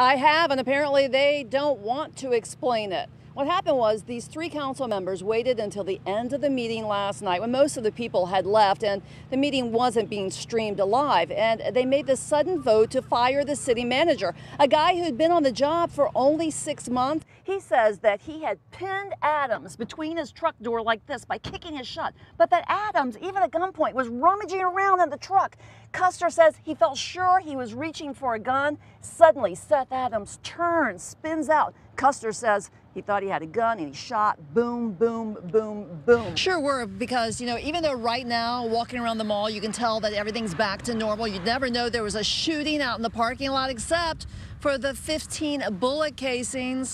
I have, and apparently they don't want to explain it. What happened was these three council members waited until the end of the meeting last night when most of the people had left and the meeting wasn't being streamed live. And they made the sudden vote to fire the city manager, a guy who'd been on the job for only six months. He says that he had pinned Adams between his truck door like this by kicking it shut, but that Adams, even at gunpoint, was rummaging around in the truck. Custer says he felt sure he was reaching for a gun. Suddenly, Seth Adams turns, spins out. Custer says he thought he had a gun and he shot boom, boom, boom, boom. Sure were, because, you know, even though right now, walking around the mall, you can tell that everything's back to normal, you'd never know there was a shooting out in the parking lot except for the 15 bullet casings.